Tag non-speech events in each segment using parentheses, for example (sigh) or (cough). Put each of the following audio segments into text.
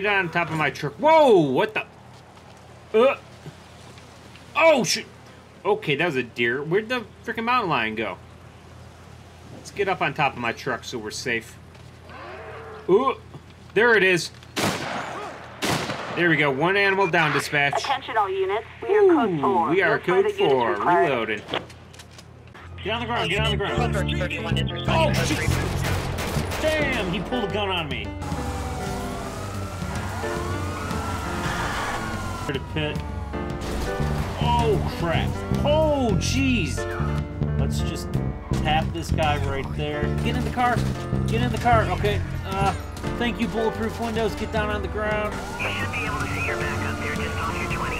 get on top of my truck. Whoa, what the? Uh. Oh, shit. Okay, that was a deer. Where'd the freaking mountain lion go? Let's get up on top of my truck so we're safe. Ooh, there it is. There we go. One animal down, dispatch. Attention all units. We are code 4. we are No further code 4. required. Reloading. Get on the ground, get on the ground. Approach 31 is Oh, shit. Damn, he pulled a gun on me. To pit. Oh, crap. Oh, jeez. Let's just tap this guy right there. Get in the car. Get in the car. Okay. Uh, thank you, Bulletproof Windows. Get down on the ground. You should be able to see your back up there just off your 20.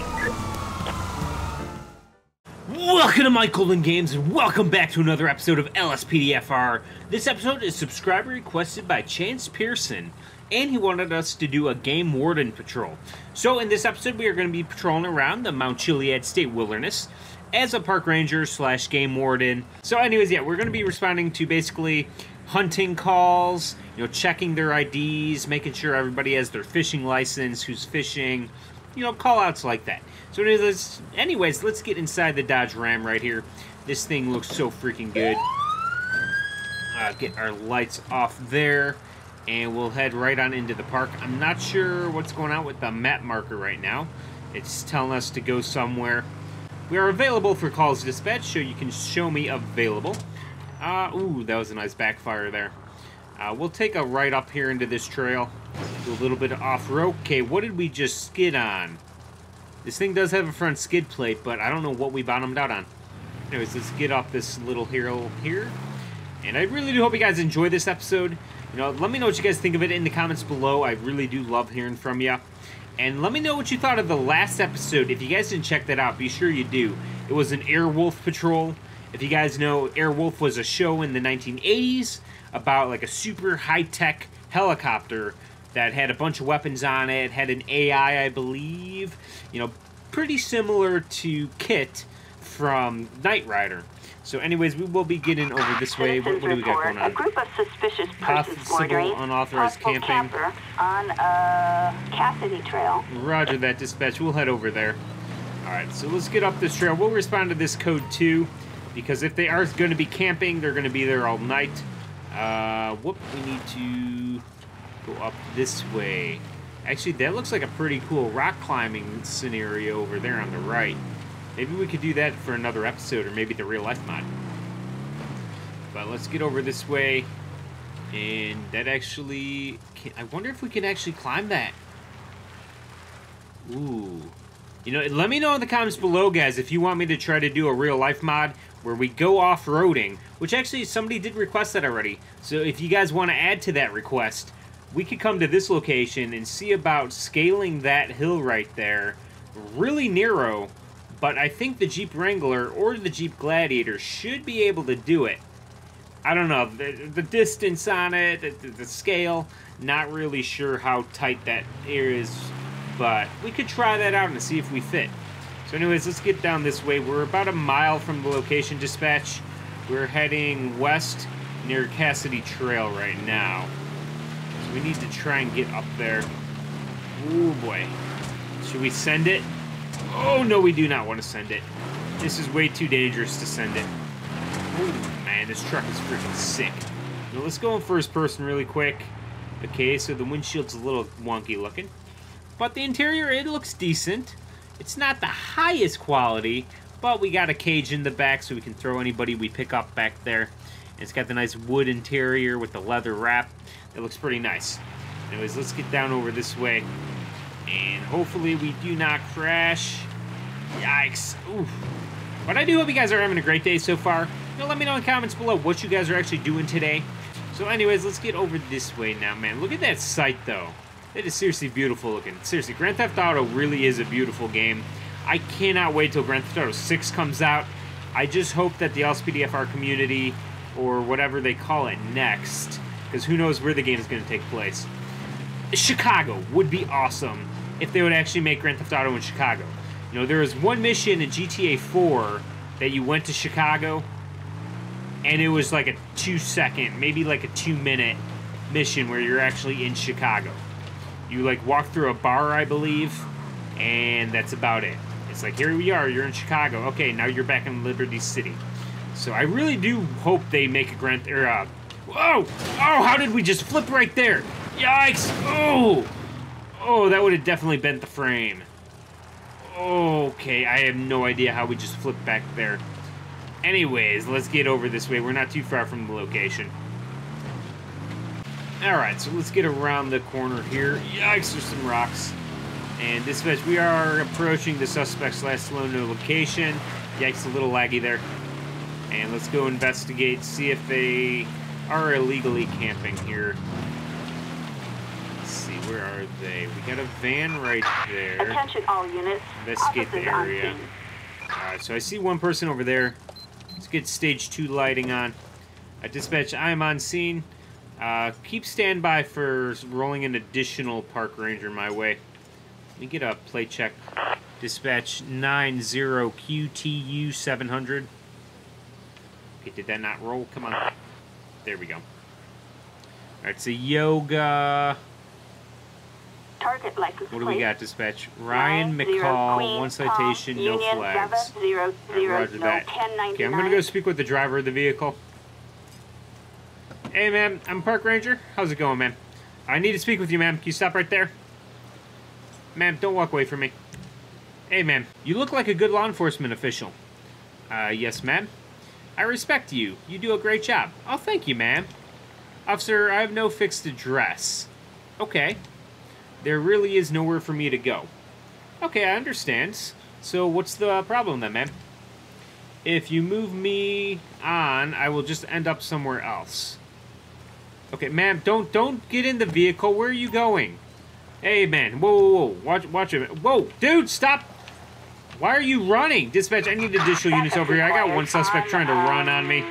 Welcome to Mike Golden Games, and welcome back to another episode of LSPDFR. This episode is subscriber requested by Chance Pearson, and he wanted us to do a game warden patrol. So, in this episode, we are going to be patrolling around the Mount Chiliad State Wilderness as a park ranger slash game warden. So, anyways, yeah, we're going to be responding to basically hunting calls, you know, checking their IDs, making sure everybody has their fishing license, who's fishing, you know, call outs like that. So, anyways let's, anyways, let's get inside the Dodge Ram right here. This thing looks so freaking good. Uh, get our lights off there, and we'll head right on into the park. I'm not sure what's going on with the map marker right now. It's telling us to go somewhere. We are available for calls dispatch, so you can show me available. Uh, ooh, that was a nice backfire there. Uh, we'll take a right up here into this trail. Do a little bit of off-road. Okay, what did we just skid on? This thing does have a front skid plate, but I don't know what we bottomed out on. Anyways, let's get off this little hill here. And I really do hope you guys enjoy this episode. You know, let me know what you guys think of it in the comments below. I really do love hearing from you. And let me know what you thought of the last episode. If you guys didn't check that out, be sure you do. It was an Airwolf patrol. If you guys know, Airwolf was a show in the 1980s about like a super high-tech helicopter that had a bunch of weapons on it, had an AI, I believe. You know, pretty similar to KITT from Knight Rider. So anyways, we will be getting over this way. What, what do we got going on? A group of suspicious persons Possible unauthorized camping. camper on a Cassidy Trail. Roger that, dispatch. We'll head over there. Alright, so let's get up this trail. We'll respond to this code too, because if they are going to be camping, they're going to be there all night. Uh, whoop, we need to go up this way. Actually, that looks like a pretty cool rock climbing scenario over there on the right. Maybe we could do that for another episode, or maybe the real life mod. But let's get over this way. And that actually... Can, I wonder if we can actually climb that. Ooh. You know, let me know in the comments below, guys, if you want me to try to do a real life mod where we go off-roading, which actually somebody did request that already. So if you guys want to add to that request, we could come to this location and see about scaling that hill right there. Really narrow, but I think the Jeep Wrangler or the Jeep Gladiator should be able to do it. I don't know, the, the distance on it, the, the scale, not really sure how tight that is but we could try that out and see if we fit. So anyways, let's get down this way. We're about a mile from the location dispatch. We're heading west near Cassidy Trail right now. So we need to try and get up there. Oh boy. Should we send it? Oh no, we do not want to send it. This is way too dangerous to send it. Oh, man, this truck is freaking sick. Now let's go in first person really quick. Okay, so the windshield's a little wonky looking. But the interior, it looks decent. It's not the highest quality, but we got a cage in the back so we can throw anybody we pick up back there. And it's got the nice wood interior with the leather wrap. It looks pretty nice. Anyways, let's get down over this way. And hopefully we do not crash. Yikes. Oof. But I do hope you guys are having a great day so far. You know, let me know in the comments below what you guys are actually doing today. So anyways, let's get over this way now, man. Look at that sight, though. It is seriously beautiful looking. Seriously, Grand Theft Auto really is a beautiful game. I cannot wait till Grand Theft Auto 6 comes out. I just hope that the LSPDFR community, or whatever they call it next, because who knows where the game is going to take place. Chicago would be awesome if they would actually make Grand Theft Auto in Chicago. You know, there was one mission in GTA 4 that you went to Chicago, and it was like a two second, maybe like a two minute mission where you're actually in Chicago. You like walk through a bar, I believe, and that's about it. It's like here we are. You're in Chicago. Okay, now you're back in Liberty City. So I really do hope they make a Grand or uh, whoa, oh, how did we just flip right there? Yikes! Oh, oh, that would have definitely bent the frame. Okay, I have no idea how we just flipped back there. Anyways, let's get over this way. We're not too far from the location. Alright, so let's get around the corner here. Yikes, there's some rocks. And this dispatch, we are approaching the suspect's last known location. Yikes, a little laggy there. And let's go investigate, see if they are illegally camping here. Where are they? We got a van right there. Attention all units. Investigate the area. Alright, so I see one person over there. Let's get stage two lighting on. At dispatch, I am on scene. Uh, keep standby for rolling an additional park ranger my way. Let me get a play check. Dispatch 90QTU 700. Okay, did that not roll? Come on. There we go. Alright, so yoga. Target license What do we got, dispatch? Ryan zero, McCall, Queen, one citation, Paul, no Union, flags. Seven, zero, Alright, roger that. Okay, I'm gonna go speak with the driver of the vehicle. Hey, man, I'm a park ranger. How's it going, man? I need to speak with you, ma'am. Can you stop right there? Ma'am, don't walk away from me. Hey, ma'am, you look like a good law enforcement official. Uh, yes, ma'am. I respect you. You do a great job. Oh, thank you, ma'am. Officer, I have no fixed address. Okay. There really is nowhere for me to go. Okay, I understand. So what's the problem then, ma'am? If you move me on, I will just end up somewhere else. Okay, ma'am, don't don't get in the vehicle. Where are you going? Hey, man, whoa, whoa, whoa, watch, watch it. Whoa, dude, stop! Why are you running? Dispatch, I need additional units over here. I got one suspect trying to run on me.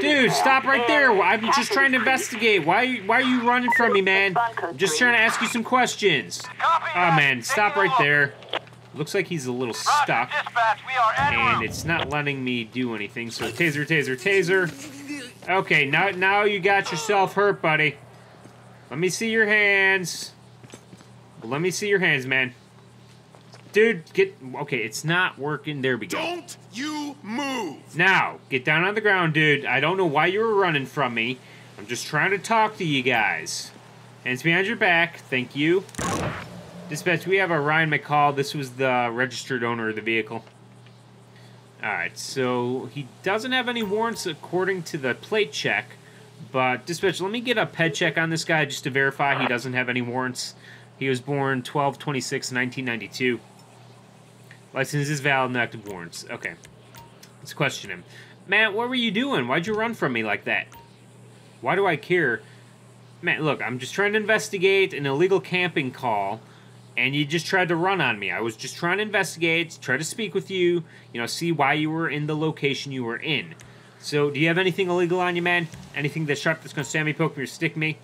Dude, stop right there. I'm just trying to investigate. Why, why are you running from me, man? I'm just trying to ask you some questions. Oh, man, stop right there. Looks like he's a little stuck. Dispatch, we are en And it's not letting me do anything. So taser, taser, taser. Okay, now now you got yourself hurt, buddy. Let me see your hands. Let me see your hands, man. Dude, get okay. It's not working. There we go. Don't you move! Now, get down on the ground, dude. I don't know why you were running from me. I'm just trying to talk to you guys. Hands behind your back. Thank you. Dispatch, we have a Ryan McCall. This was the registered owner of the vehicle. Alright, so he doesn't have any warrants according to the plate check. But, Dispatch, let me get a ped check on this guy just to verify he doesn't have any warrants. He was born 12 26 1992. License is valid, no active warrants. Okay. Let's question him. Matt, what were you doing? Why'd you run from me like that? Why do I care? Matt, look, I'm just trying to investigate an illegal camping call, and you just tried to run on me. I was just trying to investigate, try to speak with you, you know, see why you were in the location you were in. So, do you have anything illegal on you, man? Anything that's sharp that's gonna stab me, poke me, or stick me?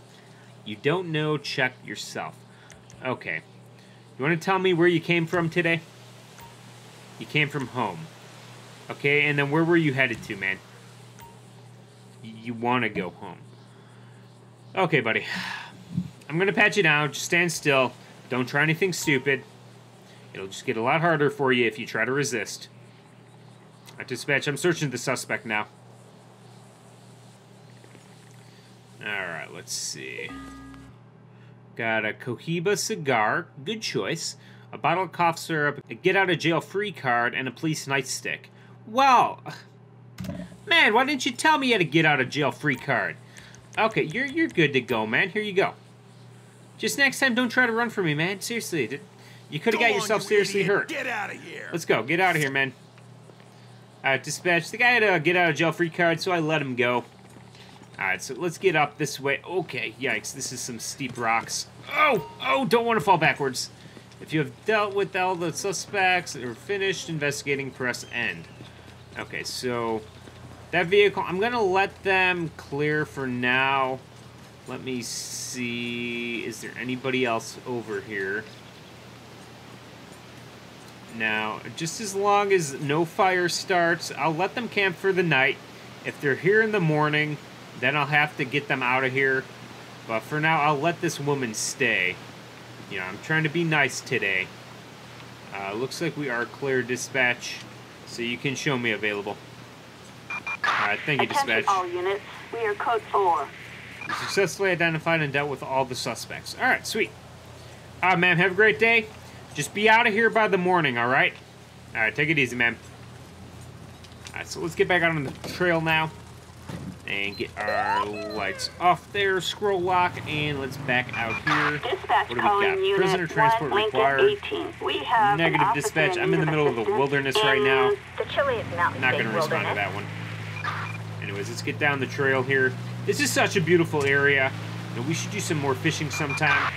You don't know, check yourself. Okay. You wanna tell me where you came from today? You came from home. Okay, and then where were you headed to, man? You want to go home. Okay, buddy. (sighs) I'm going to pat you down. Just stand still. Don't try anything stupid. It'll just get a lot harder for you if you try to resist. At dispatch, I'm searching the suspect now. Alright, let's see. Got a Cohiba cigar, good choice. A bottle of cough syrup, a get out of jail free card, and a police nightstick. Well, (sighs) man, why didn't you tell me you had a get out of jail free card? Okay, you're you're good to go, man. Here you go. Just next time, don't try to run from me, man. Seriously, you could have Go got yourself you seriously idiot. hurt. Get out of here! Let's go. Get out of here, man. Alright, dispatch. The guy had a get out of jail free card, so I let him go. Alright, so let's get up this way. Okay, yikes. This is some steep rocks. Oh! Oh, don't want to fall backwards. If you have dealt with all the suspects or finished investigating, press end. Okay, so that vehicle, I'm going to let them clear for now. Let me see. Is there anybody else over here? Now, just as long as no fire starts, I'll let them camp for the night. If they're here in the morning, then I'll have to get them out of here. But for now, I'll let this woman stay. You know, I'm trying to be nice today. Uh, looks like we are clear dispatch, so you can show me available. Alright, thank you, Attention dispatch. all units. We are code 4. You successfully identified and dealt with all the suspects. Alright, sweet. Alright, ma'am, have a great day. Just be out of here by the morning, alright? Alright, take it easy, ma'am. Alright, so let's get back out on the trail now. And get our lights off there, scroll lock, and let's back out here. Dispatch What do we got? unit Prisoner transport 1, Lincoln required. 18. We have Negative dispatch. I'm in the middle of the wilderness right now. The Mountain Not going to respond to that one. Anyways, let's get down the trail here. This is such a beautiful area. You know, we should do some more fishing sometime.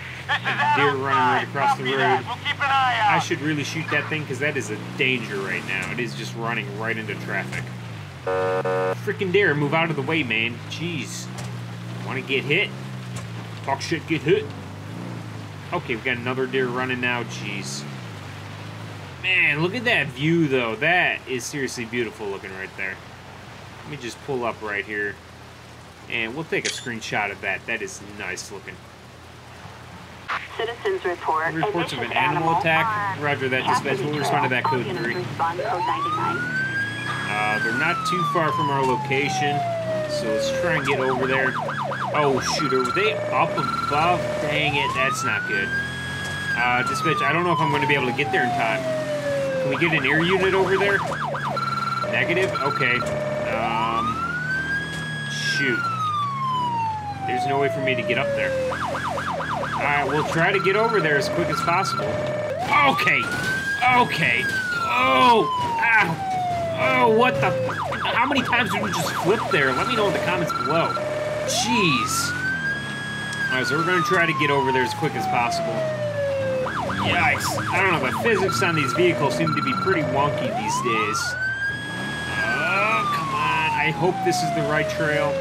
Deer running right across the road. We'll keep an eye I should really shoot that thing because that is a danger right now. It is just running right into traffic. Freaking deer, move out of the way, man. Jeez. Want to get hit? Talk shit, get hit. Okay, we got another deer running now. Jeez. Man, look at that view, though. That is seriously beautiful looking right there. Let me just pull up right here. And we'll take a screenshot of that. That is nice looking. Citizens report. Reports of an vicious animal attack. Roger that, dispatch. We'll respond to that code All units 3. Respond code 99. Uh, they're not too far from our location, so let's try and get over there. Oh, shoot, are they up above? Dang it, that's not good. Uh, dispatch, I don't know if I'm going to be able to get there in time. Can we get an air unit over there? Negative? Okay. Um, shoot. There's no way for me to get up there. Alright, we'll try to get over there as quick as possible. Okay. Okay. Oh! Oh, what the? How many times did we just flip there? Let me know in the comments below. Jeez. Alright, so we're gonna try to get over there as quick as possible. Yikes. I don't know, the physics on these vehicles seem to be pretty wonky these days. Oh, come on. I hope this is the right trail.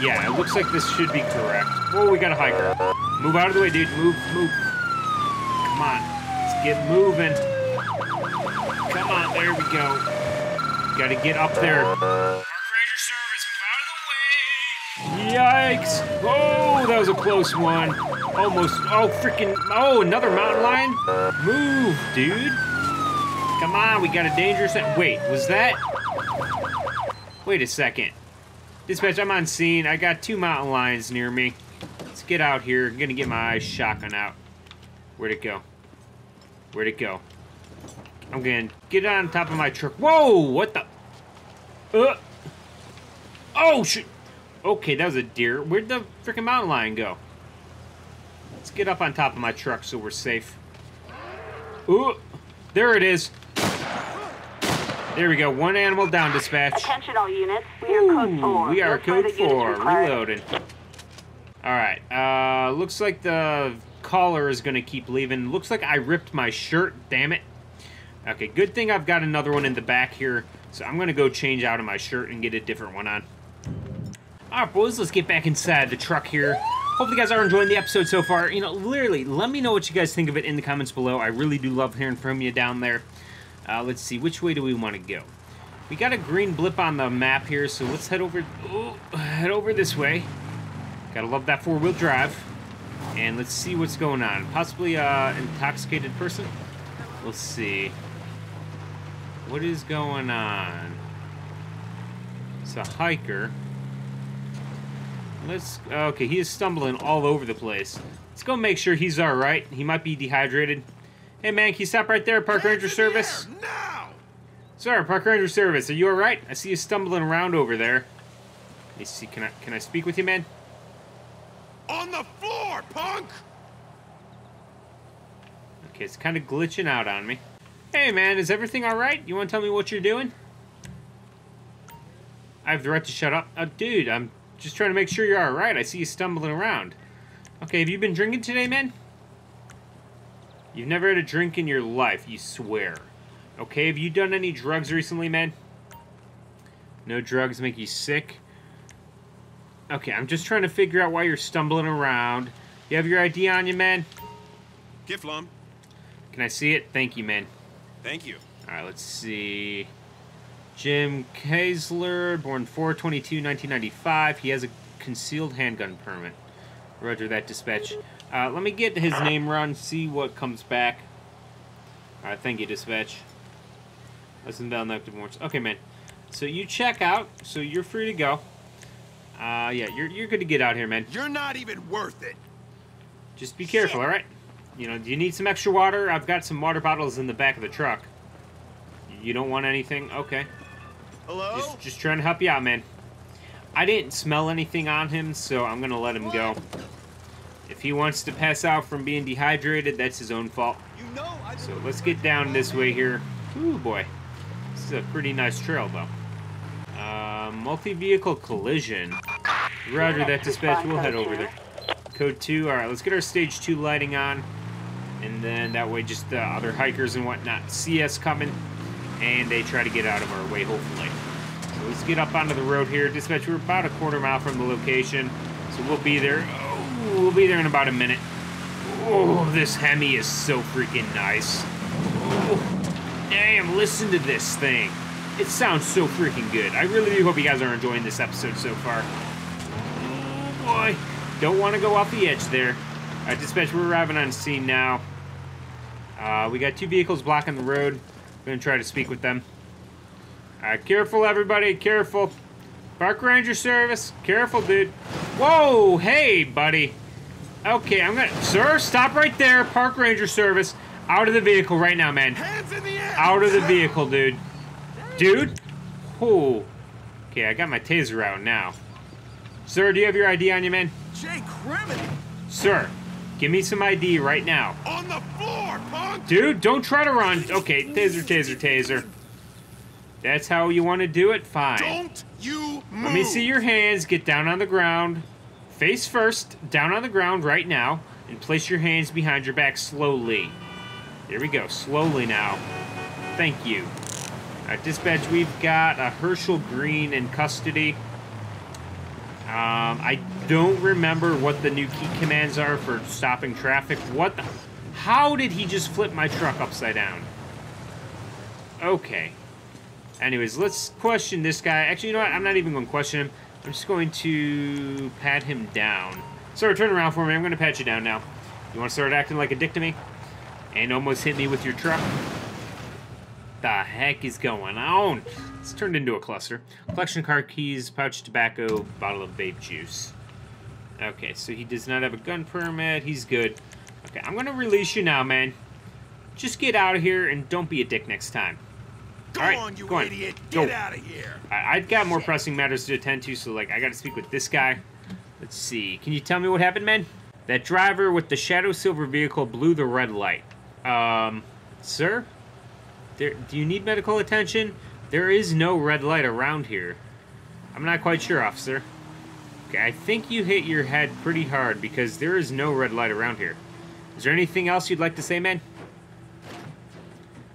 Yeah, it looks like this should be correct. Oh, we got a hiker. Move out of the way, dude. Move, move. Come on. Let's get moving. There we go. Gotta get up there. Park Ranger Service, move out of the way. Yikes! Oh, that was a close one. Almost. Oh, freaking. Oh, another mountain lion? Move, dude. Come on, we got a dangerous. Wait, was that? Wait a second. Dispatch, I'm on scene. I got two mountain lions near me. Let's get out here. I'm gonna get my eyes shotgun out. Where'd it go? Where'd it go? I'm gonna get on top of my truck. Whoa! What the? Uh. Oh shit! Okay, that was a deer. Where'd the freaking mountain lion go? Let's get up on top of my truck so we're safe. Ooh, there it is. There we go. One animal down. Dispatch. Attention all units. We are code Ooh, 4. We are code four. required. Reloading. All right. Uh, looks like the caller is gonna keep leaving. Looks like I ripped my shirt. Damn it. Okay. Good thing I've got another one in the back here. So I'm gonna go change out of my shirt and get a different one on. All right, boys. Let's get back inside the truck here. Hope you guys are enjoying the episode so far. You know, literally, let me know what you guys think of it in the comments below. I really do love hearing from you down there. Uh, let's see, which way do we want to go? We got a green blip on the map here, so let's head over. Oh, head over this way. Gotta love that four-wheel drive. And let's see what's going on. Possibly a intoxicated person. Let's see. What is going on? It's a hiker. Let's. Okay, he is stumbling all over the place. Let's go make sure he's all right. He might be dehydrated. Hey man, can you stop right there, Park Ranger Service? Now! Sir, Park Ranger Service, are you all right? I see you stumbling around over there. Let me see. Can I can I speak with you, man? On the floor, punk! Okay, it's kind of glitching out on me. Hey, man, is everything all right? You want to tell me what you're doing? I have the right to shut up. Uh, dude, I'm just trying to make sure you're all right. I see you stumbling around. Okay, have you been drinking today, man? You've never had a drink in your life, you swear. Okay, have you done any drugs recently, man? No drugs make you sick? Okay, I'm just trying to figure out why you're stumbling around. You have your ID on you, man? Giflum, Can I see it? Thank you, man. Thank you. All right, let's see. Jim Kaisler, born 422 1995. He has a concealed handgun permit. Roger that, dispatch. Uh, let me get his name run, see what comes back. Alright, thank you, dispatch. Listen down the active warrants. Okay, man. So you check out, so you're free to go. Uh, yeah, you're, you're good to get out here, man. You're not even worth it. Just be careful, alright? You know, do you need some extra water? I've got some water bottles in the back of the truck. You don't want anything? Okay. Hello? Just, just trying to help you out, man. I didn't smell anything on him, so I'm gonna let him go. If he wants to pass out from being dehydrated, that's his own fault. You know I So let's get down this way here. Ooh, boy. This is a pretty nice trail, though. Uh, multi-vehicle collision. Roger that, dispatch. We'll head over there. Code 2. Alright, let's get our stage 2 lighting on. And then that way just the other hikers and whatnot see us coming. And they try to get out of our way, hopefully. So let's get up onto the road here. Dispatch, we're about a quarter mile from the location. So we'll be there. Oh, we'll be there in about a minute. Oh, this Hemi is so freaking nice. Oh, damn, listen to this thing. It sounds so freaking good. I really do hope you guys are enjoying this episode so far. Oh, boy. Don't want to go off the edge there. All right, dispatch, we're arriving on scene now. Uh, we got two vehicles blocking the road. I'm going to try to speak with them. Right, careful, everybody. Careful. Park Ranger Service. Careful, dude. Whoa, hey, buddy. Okay, I'm gonna... Sir, stop right there. Park Ranger Service. Out of the vehicle right now, man. Hands in the air! Out of the vehicle, dude. Dude? Oh. Okay, I got my taser out now. Sir, do you have your ID on you, man? Jay Criminy! Sir, give me some ID right now. On the floor, punk! Dude, don't try to run. Okay, taser, taser, taser. That's how you want to do it? Fine. Don't you move! Let me see your hands. Get down on the ground. Face first, down on the ground right now, and place your hands behind your back slowly. There we go. Slowly now. Thank you. At dispatch, we've got a Herschel Green in custody. Um, I don't remember what the new key commands are for stopping traffic. What the? How did he just flip my truck upside down? Okay. Anyways, let's question this guy. Actually, you know what? I'm not even going to question him. I'm just going to pat him down. Sir, turn around for me. I'm going to pat you down now. You want to start acting like a dick to me? And almost hit me with your truck? What the heck is going on? It's turned into a cluster. Collection car keys, pouch of tobacco, bottle of vape juice. Okay, so he does not have a gun permit. He's good. Okay, I'm going to release you now, man. Just get out of here and don't be a dick next time. Go All right, on, you go on. idiot! Go. Get out of here! I, I've got more pressing matters to attend to, so like I got to speak with this guy. Let's see. Can you tell me what happened, man? That driver with the shadow silver vehicle blew the red light. Um, sir, there. Do you need medical attention? There is no red light around here. I'm not quite sure, officer. Okay, I think you hit your head pretty hard because there is no red light around here. Is there anything else you'd like to say, man?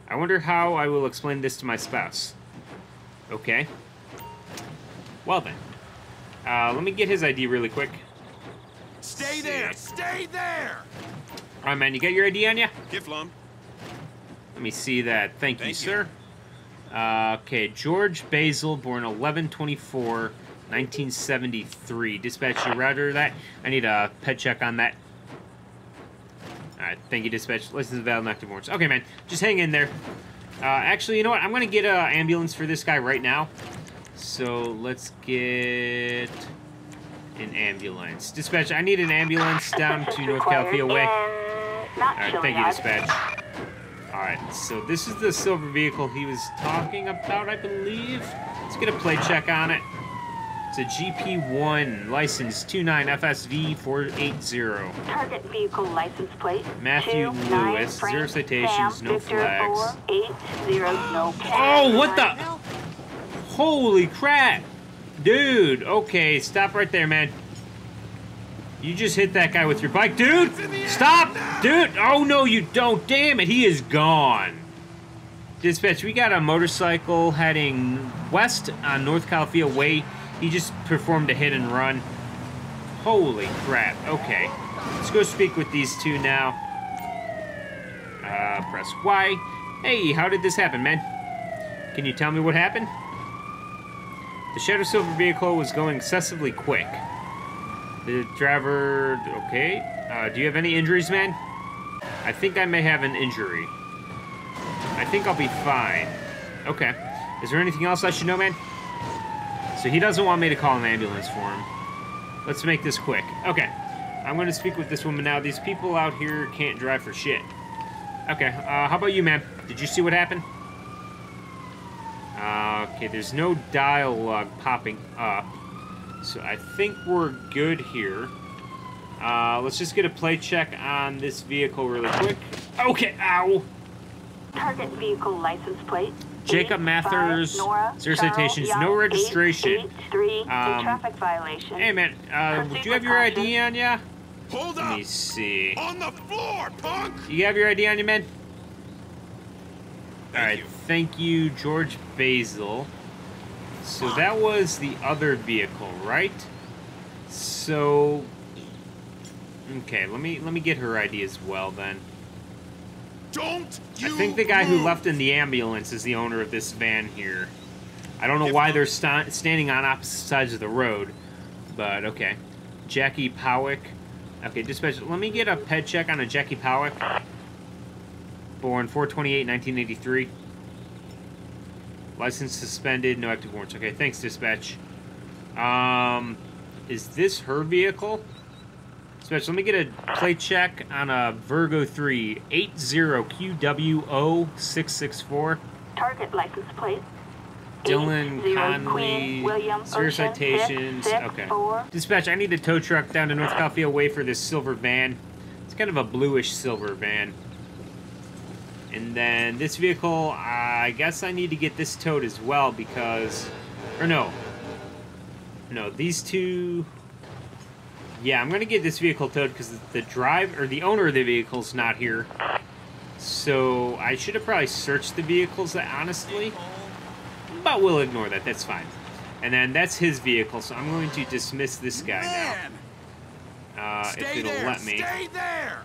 I wonder how I will explain this to my spouse. Okay. Well then. Uh, let me get his ID really quick. Stay there! Stay there! Alright, man, you got your ID on you? Get flum. Let me see that. Thank, you, Thank you. sir. Uh, okay, George Basil, born 1124, 1973. Dispatch, you router that? I need a ped check on that. Alright, thank you, dispatch. License valid and active warrants. Okay, man, just hang in there. Uh, actually, you know what? I'm going to get an ambulance for this guy right now. So, let's get an ambulance. Dispatch, I need an ambulance down to North Calafia Way. Alright, thank you, dispatch. Alright, so this is the silver vehicle he was talking about, I believe. Let's get a plate check on it. It's a GP1, license 29FSV480. Target vehicle license plate. Matthew two, nine, Lewis, zero citations, Sam, no Victor, flags. Four, eight, zero, no (gasps) Oh, what the? Holy crap! Dude, okay, stop right there, man. You just hit that guy with your bike. Dude, stop! Dude, oh no, you don't. Damn it, he is gone. Dispatch, we got a motorcycle heading west on North Calafia Way. He just performed a hit and run. Holy crap. Okay. Let's go speak with these two now. Uh, press Y. Hey, how did this happen, man? Can you tell me what happened? The Shadow Silver vehicle was going excessively quick. The driver, okay. Uh, do you have any injuries, man? I think I may have an injury. I think I'll be fine. Okay. Is there anything else I should know, man? So he doesn't want me to call an ambulance for him. Let's make this quick. Okay. I'm going to speak with this woman now. These people out here can't drive for shit. Okay. Uh, how about you, man? Did you see what happened? Uh, okay, there's no dialogue popping up. So I think we're good here. Uh, let's just get a play check on this vehicle really quick. Okay, ow! Target vehicle license plate. Jacob eight, Mathers, five, Nora, zero citations, Young, no registration. eight, three, Um, traffic violation. Hey, man, uh, do you have your caution. ID on ya? Hold Let up! me see. On the floor, punk! You have your ID on you, man? Alright, thank you, George Basil. So that was the other vehicle, right? So okay, let me let me get her ID as well then. Don't you I think the guy who left in the ambulance is the owner of this van here. I don't know If why they're sta- standing on opposite sides of the road, but okay. Jackie Powick. Okay, dispatch. Let me get a ped check on a Jackie Powick. Born 428 1983. License suspended, no active warrants. Okay, thanks, dispatch. Um, is this her vehicle? Dispatch, let me get a plate check on a Virgo 3 80QWO664. Target license plate. Dylan Eight, zero, Conley, Queen, zero citations. Six, six, okay. Four. Dispatch, I need a tow truck down to North Calafia Way for this silver van. It's kind of a bluish silver van. And then this vehicle, I guess I need to get this towed as well because, or no, no, these two. Yeah, I'm gonna get this vehicle towed because the drive or the owner of the vehicle's not here. So I should have probably searched the vehicles, honestly. But we'll ignore that. That's fine. And then that's his vehicle, so I'm going to dismiss this guy Man! now. Uh, Stay if it'll there! let me. Stay there!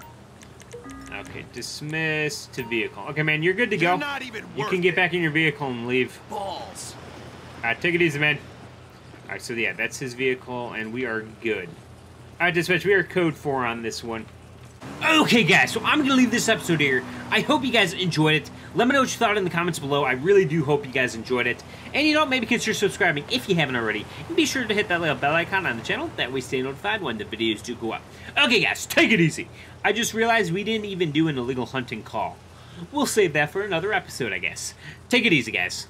Okay, dismiss to vehicle. Okay, man, you're good to You're go. not even You can get it. back in your vehicle and leave. Balls. Alright, take it easy, man. Alright, so yeah, that's his vehicle, and we are good. Alright, dispatch, we are code 4 on this one. Okay, guys, so I'm going to leave this episode here. I hope you guys enjoyed it. Let me know what you thought in the comments below. I really do hope you guys enjoyed it. And, you know, maybe consider subscribing if you haven't already. And be sure to hit that little bell icon on the channel. That way stay notified when the videos do go up. Okay, guys, take it easy. I just realized we didn't even do an illegal hunting call. We'll save that for another episode, I guess. Take it easy, guys.